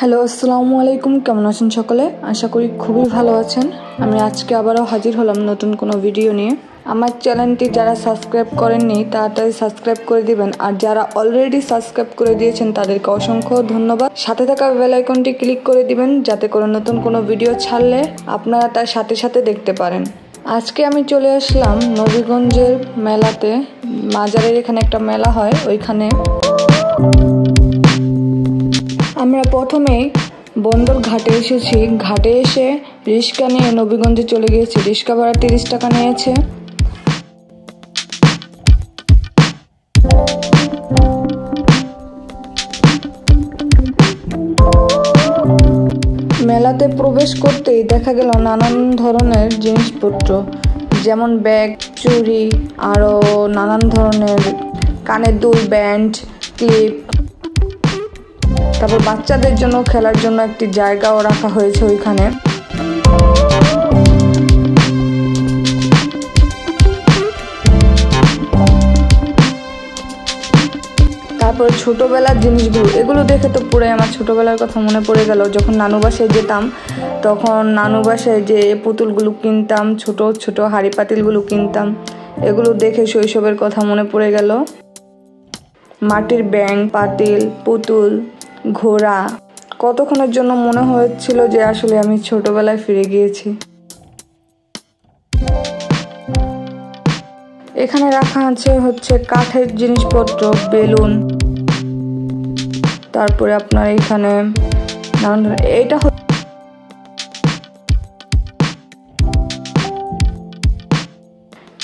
Hello, আসসালামু আলাইকুম। কেমন আছেন সকলে? আশা করি খুবই ভালো আছেন। আমি আজকে আবারও হাজির হলাম নতুন কোনো ভিডিও নিয়ে। আমার চ্যানেলটি যারা সাবস্ক্রাইব করেননি, তাড়াতাড়ি সাবস্ক্রাইব করে দিবেন। আর যারা অলরেডি সাবস্ক্রাইব করে দিয়েছেন, তাদেরকে অসংখ্য ধন্যবাদ। সাথে থাকা বেল আইকনটি ক্লিক করে দিবেন, যাতে করে নতুন কোনো ভিডিও ছাড়লে আপনারা তার সাথে সাথে দেখতে পারেন। আজকে আমি চলে আসলাম নবীগঞ্জের মেলাতে। মাজারের এখানে একটা মেলা হয়, ওইখানে আমরা প্রথমেই বন্দর ঘাটে এসেছি। ঘাটে এসে রিক্সা নিয়ে নবীগঞ্জে চলে গিয়েছি। রিক্সা ভাড়া তিরিশ টাকা নিয়েছে। মেলাতে প্রবেশ করতেই দেখা গেল নানান ধরনের জিনিসপত্র, যেমন ব্যাগ চুরি আরও নানান ধরনের কানের দুল, ব্যান্ড, ক্লিপ তারপর বাচ্চাদের জন্য খেলার জন্য একটি জায়গাও রাখা হয়েছে ওইখানে। তারপর ছোটবেলার জিনিসগুলো, এগুলো দেখে তো পুরাই আমার ছোটবেলার কথা মনে পড়ে গেল। যখন নানু বাসায় যেতাম, তখন নানু বাসায় যে পুতুলগুলো কিনতাম, ছোট ছোট হাড়ি পাতিলগুলো কিনতাম, এগুলো দেখে শৈশবের কথা মনে পড়ে গেল। মাটির ব্যাং পাতিল, পুতুল ঘোড়া। কতক্ষণের জন্য মনে হয়েছিল যে আসলে আমি ছোটবেলায় ফিরে গিয়েছি। এখানে রাখা আছে হচ্ছে কাঠের জিনিসপত্র, বেলুন। তারপরে আপনার এখানে নানান এটা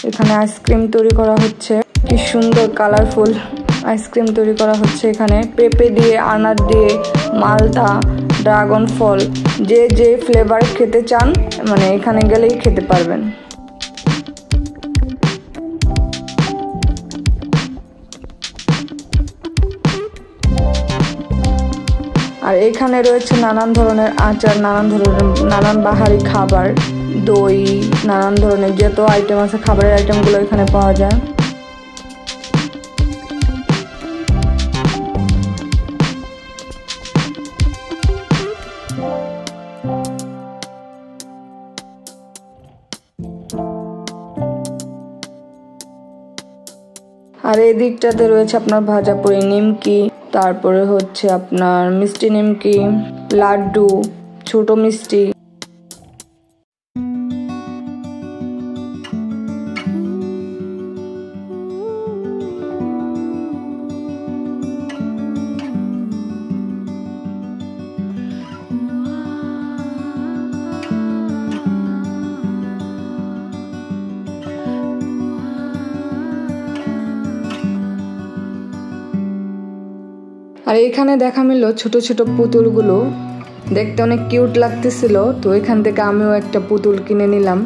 এখানে আইসক্রিম তৈরি করা হচ্ছে। কি সুন্দর, কালারফুল। আইসক্রিম তৈরি করা হচ্ছে এখানে। পেঁপে দিয়ে, আনার দিয়ে মালটা ড্রাগন ফল যে যে ফ্লেভার খেতে চান মানে এখানে গেলেই খেতে পারবেন। আর এখানে রয়েছে নানান ধরনের আচার, নানান ধরনের, নানান বাহারি খাবার, দই, নানান ধরনের যত আইটেম আছে, খাবারের আইটেমগুলো এখানে পাওয়া যায়। আর এই দিকটাতে রয়েছে আপনার ভাজা পুরি নিমকি, তারপরে হচ্ছে আপনার মিষ্টি নিমকি, লাড্ডু, ছোট মিষ্টি আর এখানে দেখা মিলল ছোট ছোট পুতুলগুলো। দেখতে অনেক কিউট লাগতেছিল, তো এখান থেকে আমিও একটা পুতুল কিনে নিলাম।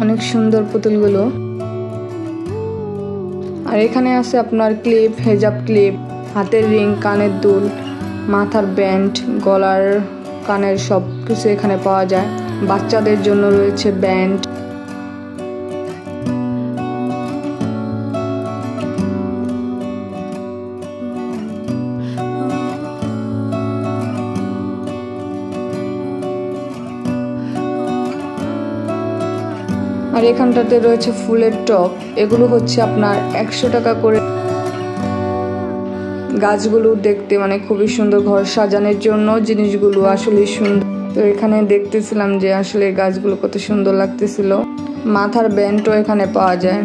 অনেক সুন্দর পুতুলগুলো। আর এখানে আছে আপনার ক্লিপ, হেজাব ক্লিপ, হাতের রিং, কানের দুল, মাথার ব্যান্ড, গলার কানের সব কিছু এখানে পাওয়া যায়। বাচ্চাদের জন্য রয়েছে ব্যান্ড। আর এখানটাতে রয়েছে ফুলের টপ এগুলো হচ্ছে আপনার একশো টাকা করে। গাছগুলো দেখতে মানে খুবই সুন্দর ঘর সাজানোর জন্য জিনিসগুলো আসলে সুন্দর। তো এখানে দেখতেছিলাম যে আসলে গাছগুলো কত সুন্দর লাগতেছিল। মাথার ব্যান্ডও এখানে পাওয়া যায়।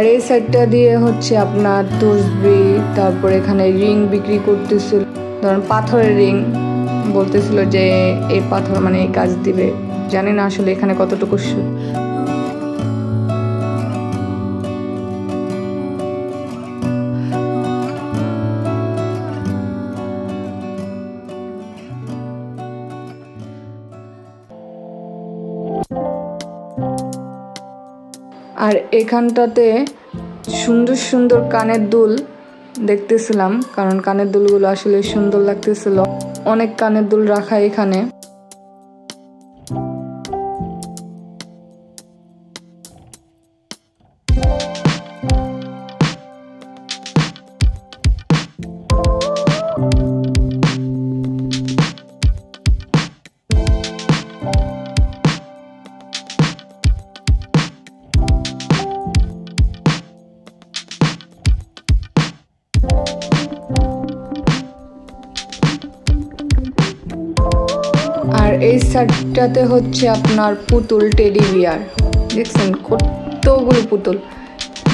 আর এই সাইডটা দিয়ে হচ্ছে আপনার তসবি, তারপর এখানে রিং বিক্রি করতেছিল। ধরেন পাথরের রিং বলতেছিল যে এই পাথর মানে এই কাজ দিবে। জানি না আসলে এখানে কতটুকু আর এখানটাতে সুন্দর সুন্দর কানের দুল দেখতেছিলাম, কারণ কানের দুলগুলো আসলে সুন্দর লাগতেছিল। অনেক কানের দুল রাখা এখানে। এই সাইডটাতে হচ্ছে আপনার পুতুল টেডি বিয়ার। দেখছেন, কতগুলো পুতুল।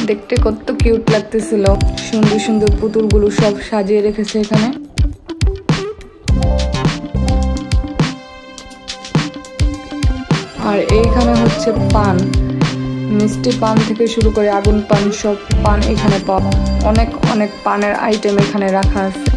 দেখতে কত কিউট লাগতেছিল। সুন্দর সুন্দর পুতুলগুলো সব সাজিয়ে রেখেছে এখানে। আর এইখানে হচ্ছে পান। মিষ্টি পান থেকে শুরু করে আগুন পান, সব পান এখানে পাওয়া অনেক অনেক পানের আইটেম এখানে রাখা আছে।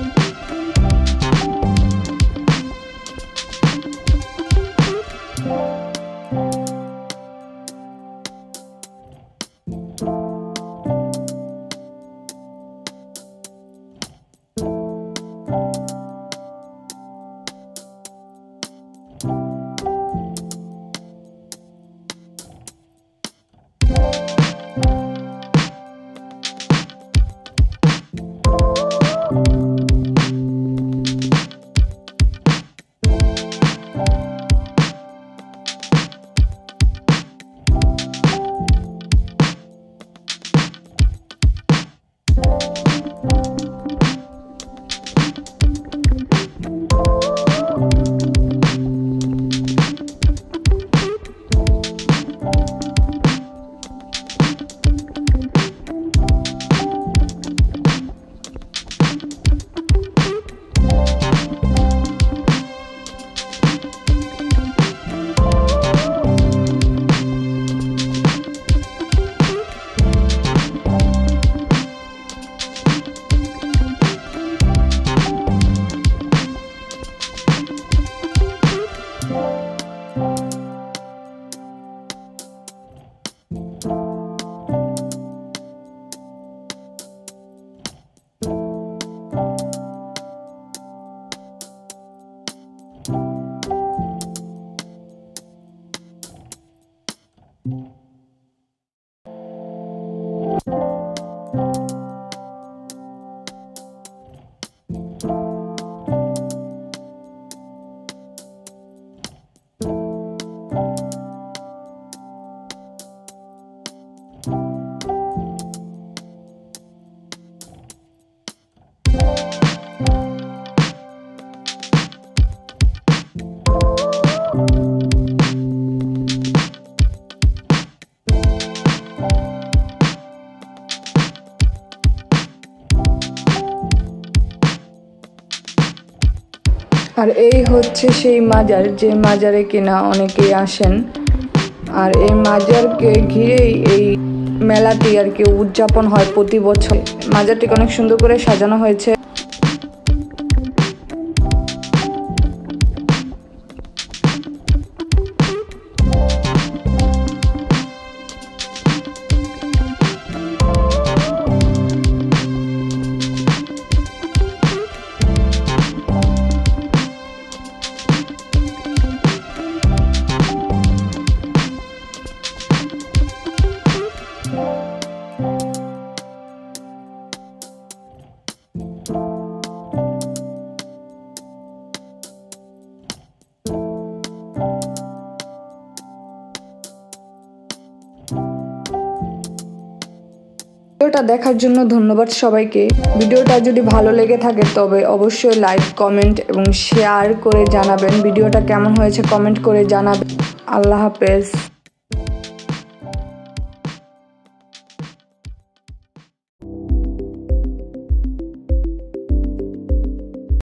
হচ্ছে সেই মাজার, যে মাজারে কিনা অনেকেই আসেন। আর এই মাজারকে ঘিরেই এই মেলাটি আর কি উদযাপন হয় প্রতি বছর। মাজারটিকে অনেক সুন্দর করে সাজানো হয়েছে। ভিডিওটা দেখার জন্য ধন্যবাদ সবাইকে। ভিডিওটা যদি ভালো লেগে থাকে, তবে অবশ্যই লাইক, কমেন্ট এবং শেয়ার করে জানাবেন। ভিডিওটা কেমন হয়েছে, কমেন্ট করে জানাবেন। আল্লাহ হাফেজ।